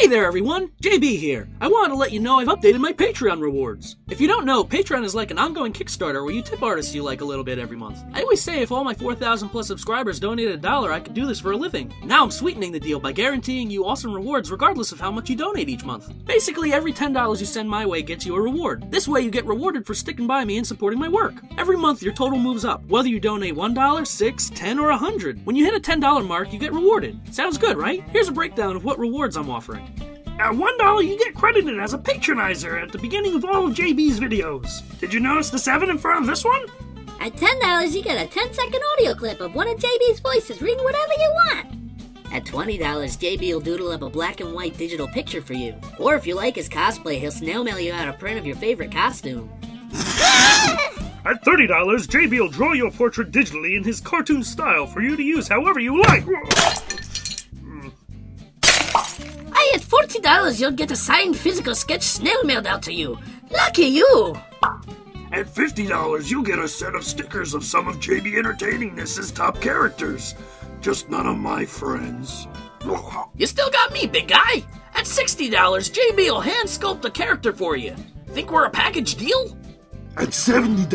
Hey there, everyone! JB here. I wanted to let you know I've updated my Patreon rewards. If you don't know, Patreon is like an ongoing Kickstarter where you tip artists you like a little bit every month. I always say if all my 4,000 plus subscribers donated a dollar, I could do this for a living. Now I'm sweetening the deal by guaranteeing you awesome rewards regardless of how much you donate each month. Basically, every $10 you send my way gets you a reward. This way, you get rewarded for sticking by me and supporting my work. Every month, your total moves up, whether you donate $1, 6 10 or 100 When you hit a $10 mark, you get rewarded. Sounds good, right? Here's a breakdown of what rewards I'm offering. At $1, you get credited as a patronizer at the beginning of all of JB's videos. Did you notice the 7 in front of this one? At $10, you get a 10 second audio clip of one of JB's voices reading whatever you want. At $20, JB will doodle up a black and white digital picture for you. Or if you like his cosplay, he'll snail mail you out a print of your favorite costume. At $30, JB will draw your portrait digitally in his cartoon style for you to use however you like. $40, you'll get a signed physical sketch snail mailed out to you. Lucky you! At $50, you'll get a set of stickers of some of JB Entertainingness's top characters. Just none of my friends. You still got me, big guy. At $60, JB will hand sculpt a character for you. Think we're a package deal? At $70,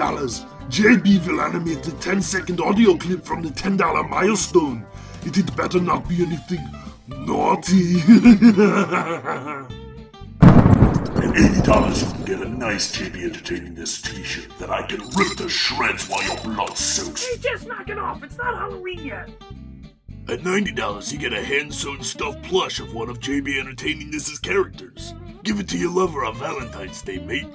JB will animate the 10 second audio clip from the $10 milestone. It had better not be anything naughty. At $80, you can get a nice JB Entertaining This t shirt that I can rip to shreds while your blood soaks. Hey, just knock it off. It's not Halloween yet. At $90, you get a hand sewn stuffed plush of one of JB Entertaining This's characters. Give it to your lover on Valentine's Day, mate.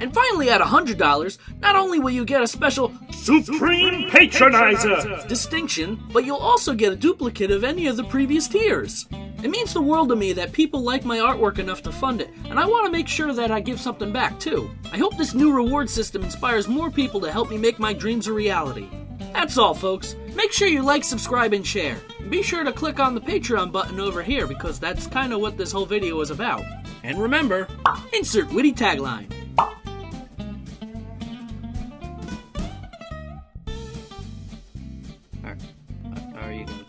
And finally, at $100, not only will you get a special Supreme Patronizer! distinction, but you'll also get a duplicate of any of the previous tiers. It means the world to me that people like my artwork enough to fund it, and I want to make sure that I give something back too. I hope this new reward system inspires more people to help me make my dreams a reality. That's all, folks. Make sure you like, subscribe, and share. Be sure to click on the Patreon button over here because that's kind of what this whole video is about. And remember, insert witty tagline. How are you doing?